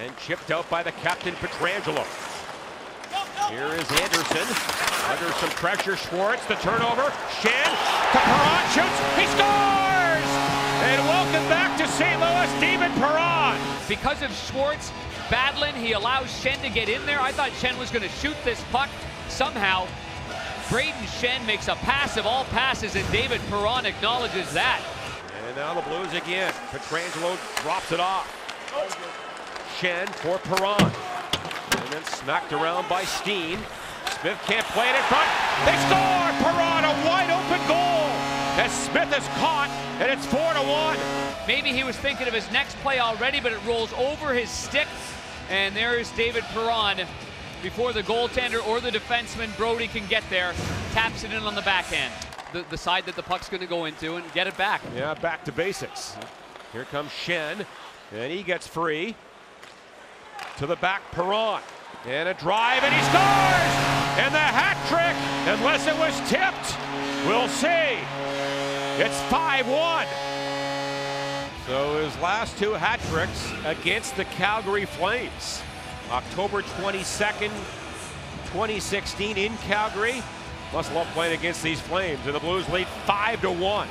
And chipped out by the captain, Pietrangelo. Here is Anderson. Under some pressure, Schwartz, the turnover. To Perron, shoots, he scores! And welcome back to St. Louis, David Perron. Because of Schwartz battling, he allows Schenn to get in there. I thought Schenn was going to shoot this puck somehow. Brayden Schenn makes a pass of all passes, and David Perron acknowledges that. And now the Blues again. Pietrangelo drops it off. Schenn for Perron. And then smacked around by Steen. Smith can't play it in front. They score! Perron, a wide open goal! As Smith is caught, and it's 4 to 1. Maybe he was thinking of his next play already, but it rolls over his stick. And there's David Perron before the goaltender or the defenseman Brodie can get there. Taps it in on the backhand. The, the side that the puck's going to go into and get it back. Yeah, back to basics. Here comes Schenn, and he gets free. To the back, Perron. And a drive, and he scores! And the hat trick, unless it was tipped. We'll see. It's 5-1. So his last two hat tricks against the Calgary Flames. October 22nd, 2016 in Calgary. Must love playing against these Flames. And the Blues lead 5 to 1.